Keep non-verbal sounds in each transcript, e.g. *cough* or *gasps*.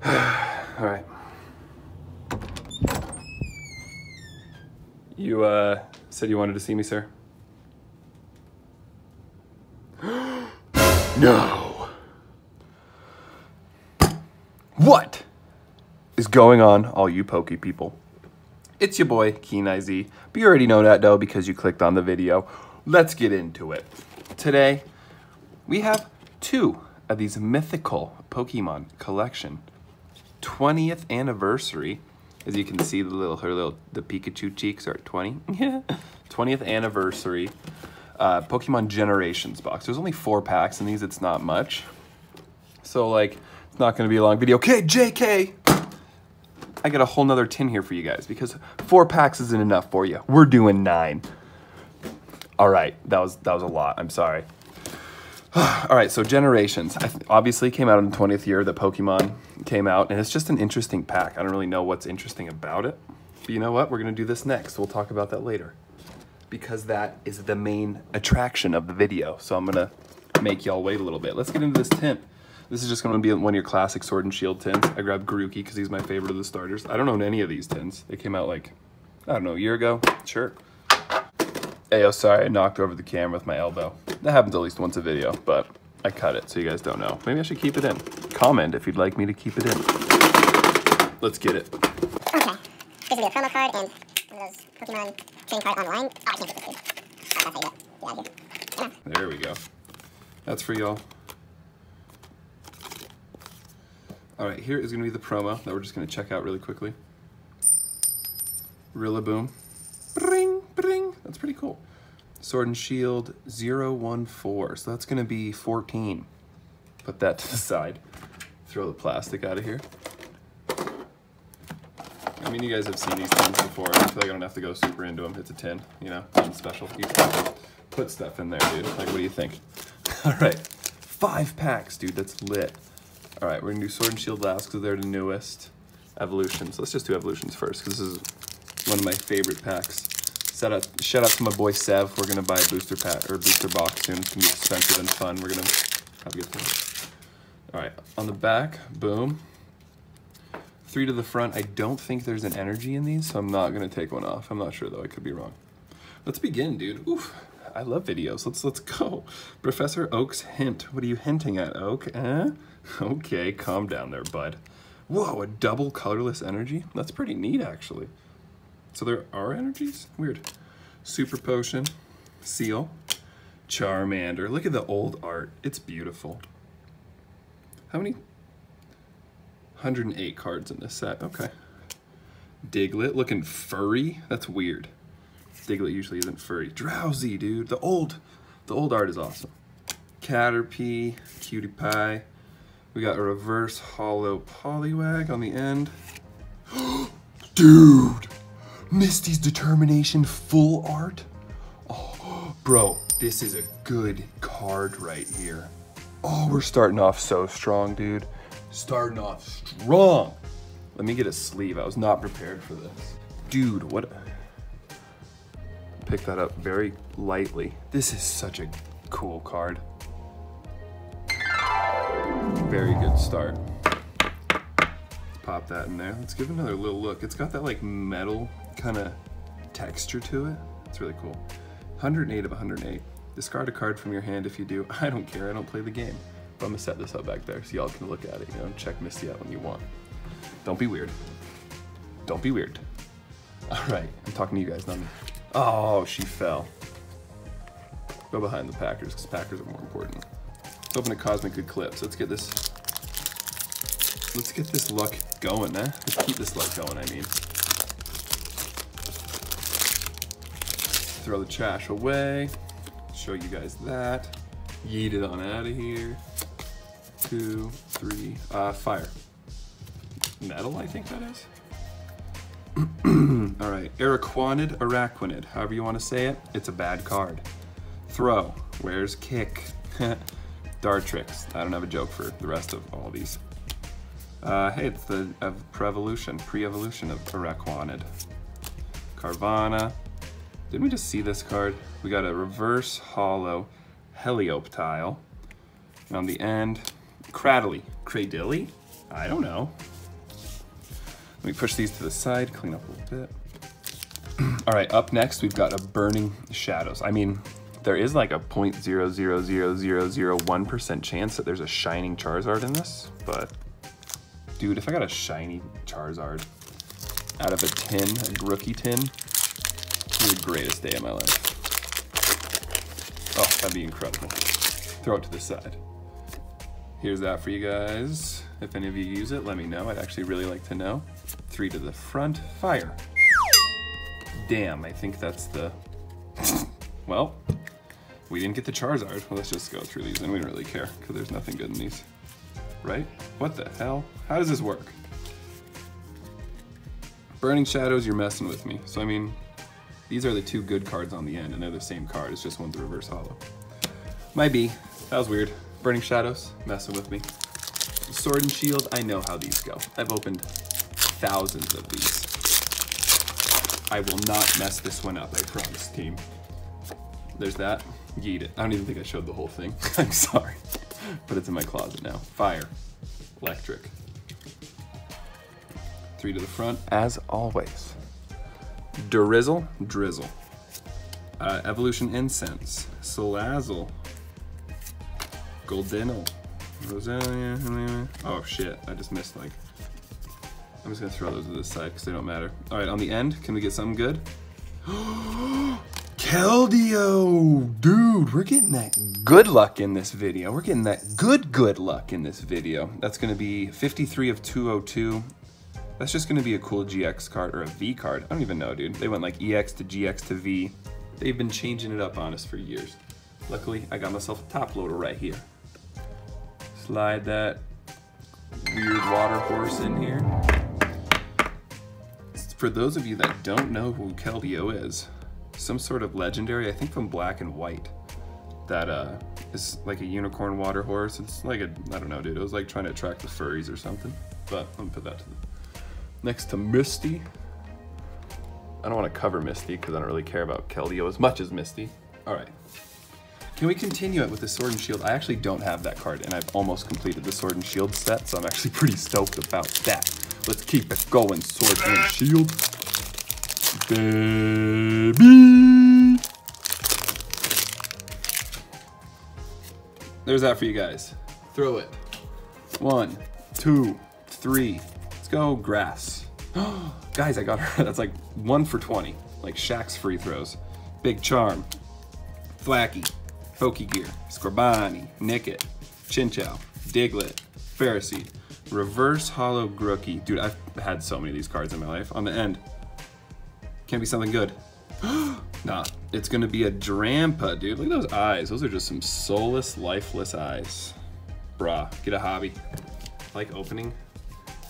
*sighs* All right. You uh, said you wanted to see me, sir? *gasps* no. What is going on, all you pokey people? It's your boy, Keen Z. But you already know that, though, because you clicked on the video. Let's get into it. Today, we have two of these mythical Pokemon collection 20th anniversary. As you can see, the little her little the Pikachu cheeks are at 20. *laughs* 20th anniversary uh, Pokemon Generations box. There's only four packs in these. It's not much. So like, it's not going to be a long video. Okay, JK. I got a whole nother tin here for you guys because four packs isn't enough for you. We're doing nine. All right, that was that was a lot. I'm sorry. *sighs* All right, so Generations obviously came out in the 20th year that Pokemon came out, and it's just an interesting pack. I don't really know what's interesting about it, but you know what? We're gonna do this next. We'll talk about that later because that is the main attraction of the video. So I'm gonna make y'all wait a little bit. Let's get into this tint. This is just gonna be one of your classic Sword and Shield tints. I grabbed Grookey because he's my favorite of the starters. I don't own any of these tints. They came out like, I don't know, a year ago? Sure. Oh, sorry, I knocked over the camera with my elbow. That happens at least once a video, but I cut it so you guys don't know. Maybe I should keep it in. Comment if you'd like me to keep it in. Let's get it. Okay. This will be a promo card and one of those Pokemon trading card online. Oh, I can't get this Oh, that's how you get Yeah, There we go. That's for y'all. All right, here is gonna be the promo that we're just gonna check out really quickly. Rillaboom. Bring. That's pretty cool. Sword and Shield 014. So that's to be 14. Put that to the side. Throw the plastic out of here. I mean, you guys have seen these tins before. I feel like I don't have to go super into them. It's a tin, you know, nothing special. You put stuff in there, dude. Like, what do you think? *laughs* All right, five packs, dude. That's lit. All right, we're gonna do Sword and Shield last because they're the newest evolutions. Let's just do evolutions first because this is one of my favorite packs. Shout out, shout out to my boy Sev. We're gonna buy a booster pack or booster box soon. It's gonna be expensive and fun. We're gonna have a good time. All right, on the back, boom. Three to the front. I don't think there's an energy in these, so I'm not gonna take one off. I'm not sure though. I could be wrong. Let's begin, dude. Oof. I love videos. Let's let's go. Professor Oak's hint. What are you hinting at, Oak? Eh? *laughs* Okay, calm down there, bud. Whoa, a double colorless energy? That's pretty neat, actually. So there are energies? Weird. Super Potion, Seel, Charmander. Look at the old art. It's beautiful. How many? 108 cards in this set. Okay. Diglett looking furry. That's weird. Diglett usually isn't furry. Drowzee, dude. The old, the old art is awesome. Caterpie, Cutie Pie. We got a reverse holo Poliwag on the end. *gasps* dude! Misty's Determination full art. Oh, bro, this is a good card right here. Oh, we're starting off so strong, dude. Starting off strong. Let me get a sleeve. I was not prepared for this. Dude, what? Pick that up very lightly. This is such a cool card. Very good start Let's pop that in there. Let's give another little look. It's got that like metal kind of texture to it. It's really cool. 108 of 108. Discard a card from your hand if you do. *laughs* I don't care, I don't play the game. But I'm gonna set this up back there so y'all can look at it, you know, check Misty out when you want. Don't be weird. Don't be weird. *laughs* All right, I'm talking to you guys, not me. Oh, she fell. Go behind the Packers, because Packers are more important. Let's open a Cosmic Eclipse. Let's get this let's get this luck going, eh? Let's keep this luck going, I mean. Throw the trash away. Show you guys that. Yeet it on out of here. Two, three, uh, fire. Metal, I think that is. *clears throat* All right, Araquanid, Araquanid, however you want to say it, it's a bad card. Throw, where's kick? *laughs* Dartrix, I don't have a joke for the rest of all these. Uh, hey, it's the pre-evolution, pre-evolution of Araquanid. Carvanha. Didn't we just see this card? We got a reverse holo Helioptile. And on the end, Cradily. Cradily? I don't know. Let me push these to the side, clean up a little bit. *clears throat* All right, up next, we've got a Burning Shadows. I mean, there is like a 0.0000001% chance that there's a Shining Charizard in this, but dude, if I got a Shiny Charizard out of a tin, a rookie tin, the greatest day of my life. Oh, that'd be incredible. Throw it to the side. Here's that for you guys. If any of you use it, let me know. I'd actually really like to know. Three to the front, fire. Damn, I think that's the... *laughs* well, we didn't get the Charizard. Well, let's just go through these and we don't really care because there's nothing good in these. Right? What the hell? How does this work? Burning Shadows, you're messing with me. So, I mean, these are the two good cards on the end and they're the same card. It's just one's a reverse holo. Might be. That was weird. Burning Shadows, messing with me. Sword and Shield, I know how these go. I've opened thousands of these. I will not mess this one up, I promise, team. There's that. Yeet it. I don't even think I showed the whole thing. *laughs* I'm sorry. But it's in my closet now. Fire. Electric. Three to the front, as always. Durizzle, Drizzile. Uh, Evolution Incense. Salazzle. Goldinel. Roselia. Oh shit, I just missed like. I'm just gonna throw those to the side because they don't matter. All right, on the end, can we get something good? *gasps* Keldeo! Dude, we're getting that good luck in this video. We're getting that good, good luck in this video. That's gonna be 53 of 202. That's just gonna be a cool GX card or a V card. I don't even know, dude. They went like EX to GX to V. They've been changing it up on us for years. Luckily, I got myself a top loader right here. Slide that weird water horse in here. For those of you that don't know who Keldeo is, some sort of legendary, I think from Black and White, that uh, is like a unicorn water horse. It's like a, I don't know, dude. It was like trying to attract the furries or something. But let me put that to the, next to Misty. I don't want to cover Misty because I don't really care about Keldeo as much as Misty. All right. Can we continue it with the Sword and Shield? I actually don't have that card, and I've almost completed the Sword and Shield set, so I'm actually *laughs* pretty stoked about that. Let's keep it going, Sword and Shield. Baby! There's that for you guys. Throw it. One, two, three. Let's go, grass. *gasps* guys, I got her. *laughs* That's like one for 20. Like Shaq's free throws. Big Charm. Thwackey. Pokegear, Scorbunny, Nickit, Chinchou, Diglett, Pharisee, Reverse Holo Grookey. Dude, I've had so many of these cards in my life. On the end, Can't be something good. *gasps* nah, it's gonna be a Drampa, dude. Look at those eyes. Those are just some soulless, lifeless eyes. Bruh, get a hobby. I like opening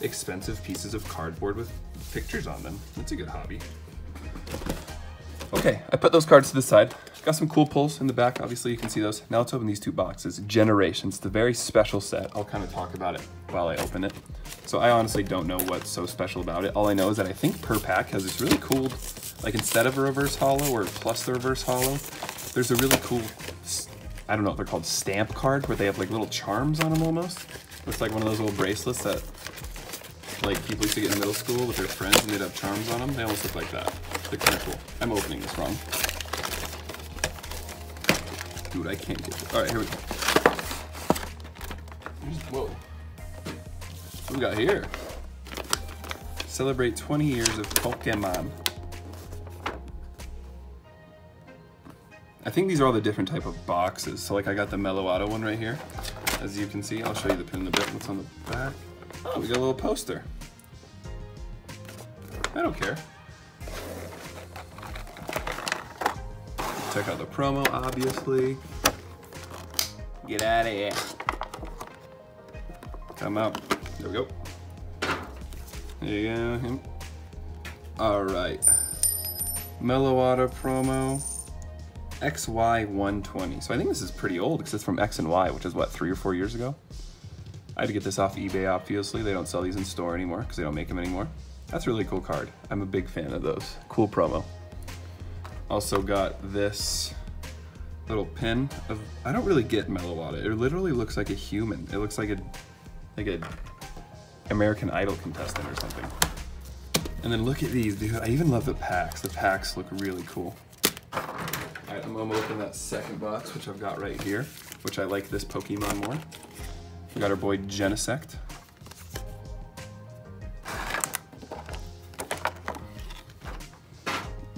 expensive pieces of cardboard with pictures on them. That's a good hobby. Okay, I put those cards to the side. Got some cool pulls in the back, obviously you can see those. Now let's open these two boxes. Generations, the very special set. I'll kind of talk about it while I open it. So I honestly don't know what's so special about it. All I know is that I think per pack has this really cool, like instead of a reverse holo or plus the reverse holo, there's a really cool, I don't know if they're called stamp card where they have like little charms on them almost. Looks like one of those little bracelets that like people used to get in middle school with their friends and they'd have charms on them. They almost look like that. They're kind of cool. I'm opening this wrong. Dude, I can't get it. All right, here we go. Whoa. What we got here? Celebrate 20 years of Pokemon. I think these are all the different type of boxes. So like I got the Meloetta one right here. As you can see, I'll show you the pin in a bit. What's on the back? Oh, we got a little poster. I don't care. Check out the promo, obviously. Get out of here. Come out. There we go. There you go. Him. All right. Meloetta promo. XY120. So I think this is pretty old because it's from X and Y, which is what, three or four years ago? I had to get this off eBay, obviously. They don't sell these in store anymore because they don't make them anymore. That's a really cool card. I'm a big fan of those. Cool promo. Also got this little pin of, I don't really get Meloetta. It literally looks like a human. It looks like a, like a American Idol contestant or something. And then look at these, dude. I even love the packs. The packs look really cool. All right, I'm gonna open that second box, which I've got right here, which I like this Pokemon more. We got our boy Genesect.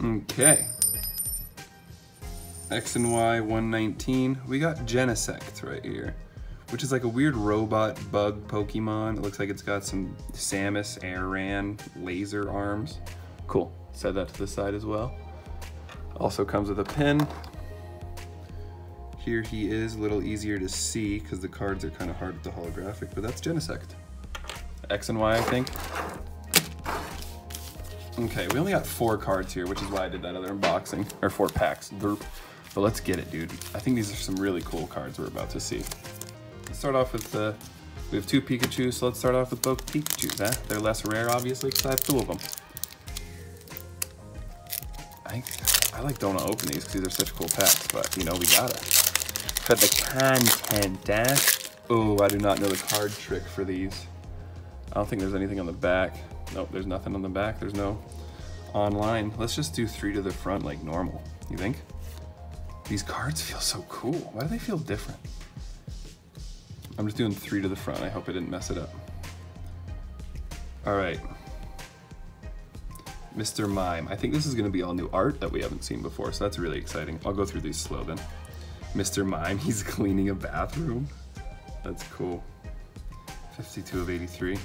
Okay. X and Y 119. We got Genesect right here, which is like a weird robot bug Pokemon. It looks like it's got some Samus Aran laser arms. Cool. Set that to the side as well. Also comes with a pin. Here he is, a little easier to see because the cards are kind of hard with the holographic, but that's Genesect. X and Y, I think. Okay, we only got four cards here, which is why I did that other unboxing, or four packs. Derp. But let's get it, dude. I think these are some really cool cards we're about to see. Let's start off with the, we have two Pikachu, so let's start off with both Pikachus, huh? They're less rare, obviously, because I have two of them. I, I like don't want to open these because these are such cool packs, but you know, we gotta. Got the content, eh? Oh, I do not know the card trick for these. I don't think there's anything on the back. Nope, there's nothing on the back. There's no online. Let's just do three to the front like normal. You think? These cards feel so cool. Why do they feel different? I'm just doing three to the front. I hope I didn't mess it up. All right. Mr. Mime. I think this is gonna be all new art that we haven't seen before, so that's really exciting. I'll go through these slow then. Mr. Mime, *laughs* he's cleaning a bathroom. That's cool. 52 of 83.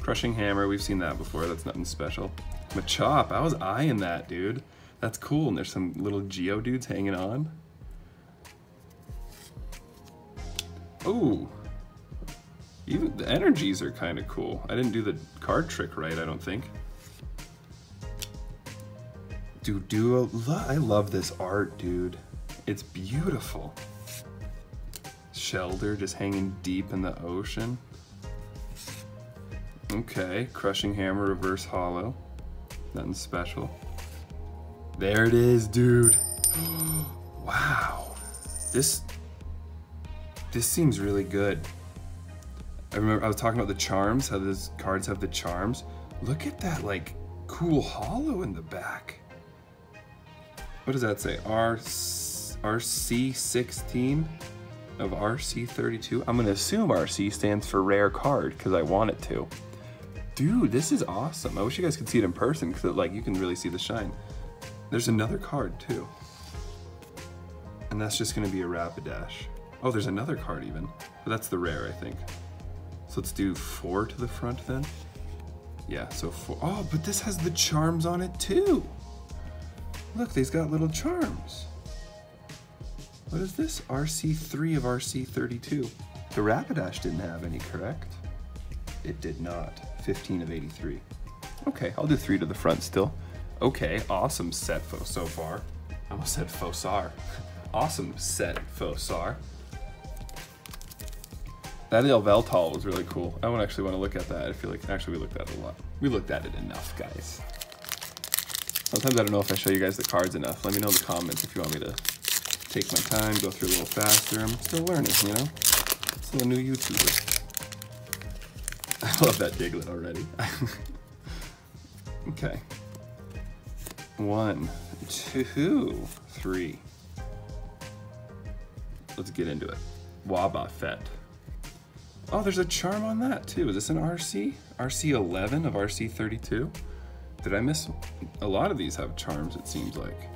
Crushing Hammer, we've seen that before, that's nothing special. Machop, I was eyeing that, dude. That's cool, and there's some little Geodudes hanging on. Ooh. Even the energies are kind of cool. I didn't do the card trick right, I don't think. Dude, duo, I love this art, dude. It's beautiful. Shellder just hanging deep in the ocean. Okay, Crushing Hammer Reverse Holo. Nothing special. There it is, dude. *gasps* wow. This this seems really good. I remember I was talking about the charms, how those cards have the charms. Look at that like cool holo in the back. What does that say? R RC16 of RC32. I'm gonna assume RC stands for rare card because I want it to. Dude, this is awesome. I wish you guys could see it in person because like you can really see the shine. There's another card too. And that's just gonna be a Rapidash. Oh, there's another card even. But that's the rare, I think. So let's do four to the front then. Yeah, so four. Oh, but this has the charms on it too. Look, they've got little charms. What is this? RC3 of RC32. The Rapidash didn't have any, correct? It did not. 15 of 83. Okay, I'll do three to the front still. Okay, awesome set so far. I almost said Fosar. *laughs* awesome set Fosar. That Yveltal was really cool. I would actually want to look at that. I feel like actually we looked at it a lot. We looked at it enough, guys. Sometimes I don't know if I show you guys the cards enough. Let me know in the comments if you want me to take my time, go through a little faster. I'm still learning, you know? Still a new YouTuber. *laughs* I love that Diglett already. *laughs* okay. One, two, three. Let's get into it. Wobbuffet. Oh, there's a charm on that too. Is this an RC? RC11 of RC32? Did I miss? A lot of these have charms, it seems like.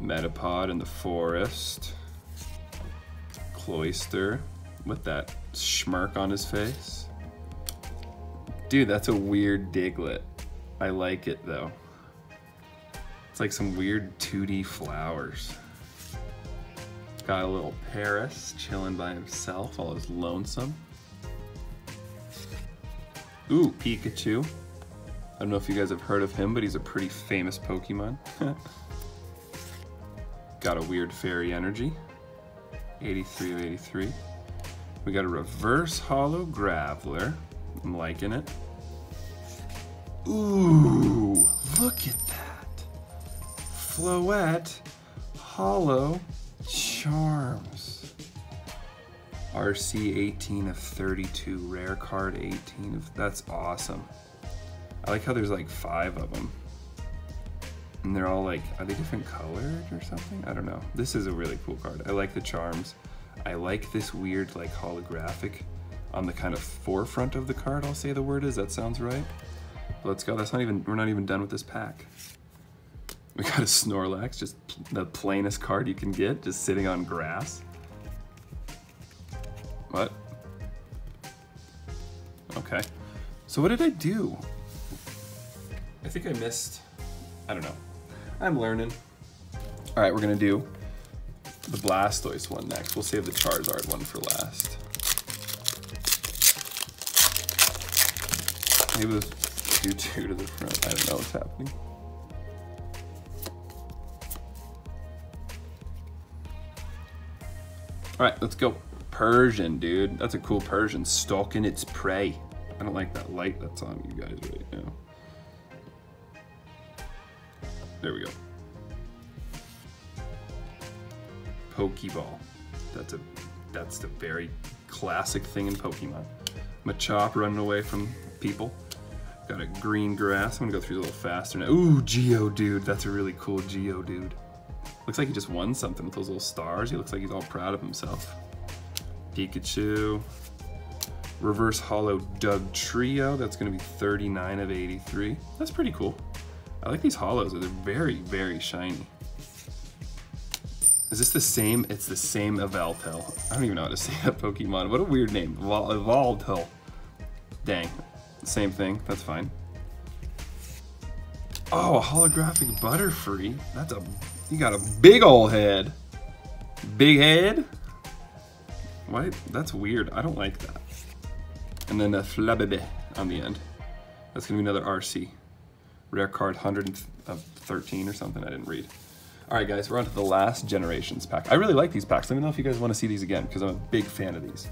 Metapod in the forest. Cloyster with that smirk on his face. Dude, that's a weird Diglett. I like it though. It's like some weird 2D flowers. Got a little Paras chilling by himself, all his lonesome. Ooh, Pikachu. I don't know if you guys have heard of him, but he's a pretty famous Pokemon. *laughs* got a weird fairy energy. 83 of 83. We got a reverse holo Graveler. I'm liking it. Ooh, look at that. Floette Holo Charms. RC 18 of 32, rare card 18 of, that's awesome. I like how there's like five of them. And they're all like, are they different colored or something? I don't know. This is a really cool card. I like the charms. I like this weird like holographic on the kind of forefront of the card, I'll say the word is. That sounds right. Let's go. That's not even, we're not even done with this pack. We got a Snorlax, just the plainest card you can get, just sitting on grass. What? Okay. So what did I do? I think I missed, I don't know. I'm learning. All right, we're gonna do the Blastoise one next. We'll save the Charizard one for last. Maybe we'll do two to the front. I don't know what's happening. All right, let's go. Persian, dude. That's a cool Persian. Stalking its prey. I don't like that light that's on you guys right now. There we go. Pokeball. That's a that's the very classic thing in Pokemon. Machop running away from people. Got a green grass. I'm gonna go through a little faster now. Ooh, Geodude. That's a really cool Geodude. Looks like he just won something with those little stars. He looks like he's all proud of himself. Pikachu. Reverse Holo Dugtrio. That's going to be 39 of 83. That's pretty cool. I like these holos. They're very, very shiny. Is this the same? It's the same Yveltal. I don't even know how to *laughs* say that Pokemon. What a weird name. Yveltal. Dang. Same thing. That's fine. Oh, a holographic Butterfree. That's a you got a big old head. Big head? Why? That's weird. I don't like that. And then a Flabébé on the end. That's gonna be another RC. Rare card 113 or something I didn't read. All right, guys, we're on to the last Generations pack. I really like these packs. Let me know if you guys want to see these again, because I'm a big fan of these.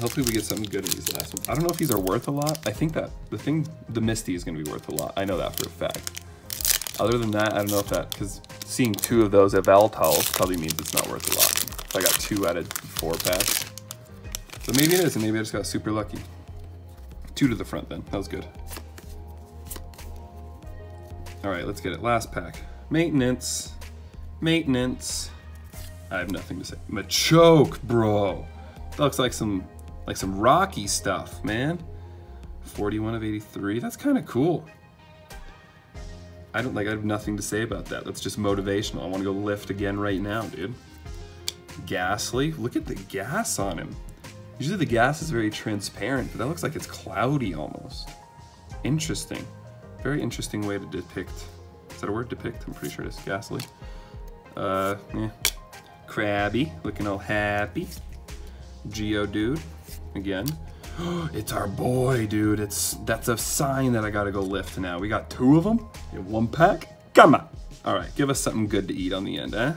Hopefully we get something good in these last ones. I don't know if these are worth a lot. I think that the thing, the Misty is going to be worth a lot. I know that for a fact. Other than that, I don't know if that, because seeing two of those Yveltals probably means it's not worth a lot. So I got two out of four packs. So maybe it is, and maybe I just got super lucky. Two to the front then, that was good. All right, let's get it, last pack. Maintenance, maintenance. I have nothing to say. Machoke, bro. That looks like some, like some Rocky stuff, man. 41 of 83, that's kind of cool. I don't like I have nothing to say about that. That's just motivational. I want to go lift again right now, dude. Gastly. Look at the gas on him. Usually the gas is very transparent, but that looks like it's cloudy almost. Interesting. Very interesting way to depict. Is that a word? Depict? I'm pretty sure it is. Gastly. Uh, yeah. Krabby, looking all happy. Geodude, again. *gasps* it's our boy, dude. It's That's a sign that I gotta go lift now. We got two of them in one pack. Come on. All right, give us something good to eat on the end, eh?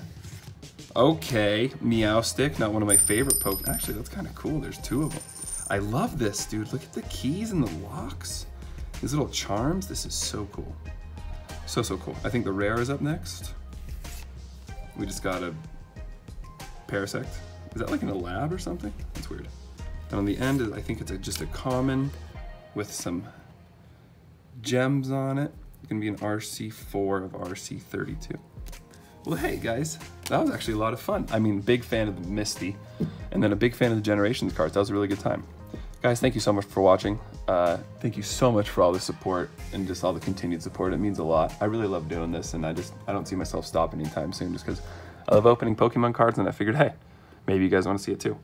Okay, Meowstic, not one of my favorite poke. Actually, that's kind of cool. There's two of them. I love this, dude. Look at the keys and the locks. These little charms. This is so cool. So, so cool. I think the rare is up next. We just got a Parasect. Is that like in a lab or something? That's weird. And on the end, I think it's a, just a common with some gems on it. It's gonna be an RC4 of RC32. Well, hey guys, that was actually a lot of fun. I mean, big fan of the Misty, and then a big fan of the Generations cards. That was a really good time. Guys, thank you so much for watching. Uh, thank you so much for all the support and just all the continued support. It means a lot. I really love doing this, and I just I don't see myself stopping anytime soon, just because I love opening Pokemon cards, and I figured, hey, maybe you guys want to see it too.